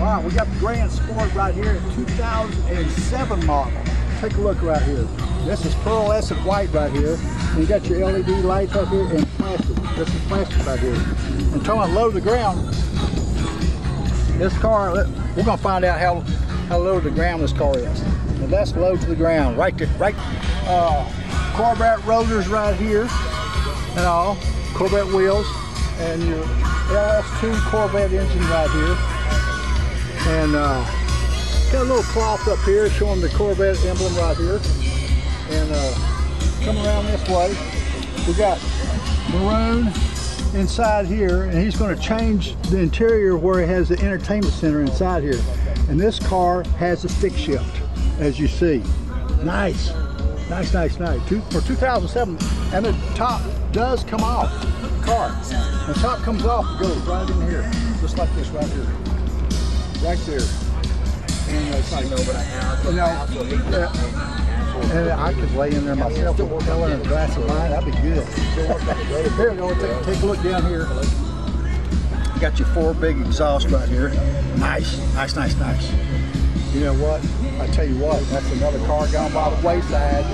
All right, we got the Grand Sport right here, 2007 model. Take a look right here. This is pearlescent white right here. And you got your LED lights up here and plastic. This is plastic right here. And talking low the ground, this car, we're gonna find out how, how low to the ground this car is. And that's low to the ground, right there, right, uh, Corvette rotors right here and all, Corvette wheels, and your LS2 Corvette engine right here. And uh, got a little cloth up here showing the Corvette emblem right here. And uh, come around this way, we got maroon inside here, and he's going to change the interior where it has the entertainment center inside here. And this car has a stick shift, as you see. Nice. Nice, nice, nice. Two, for 2007, and the top does come off the car. The top comes off, it goes right in here, just like this right here, right there. And uh, but I know, uh, and I could lay in there myself with a color and a glass of wine. That'd be good. Here we go. Take, take a look down here. You got your four big exhaust right here. Nice, nice, nice, nice. You know what? I tell you what, that's another car gone by the wayside.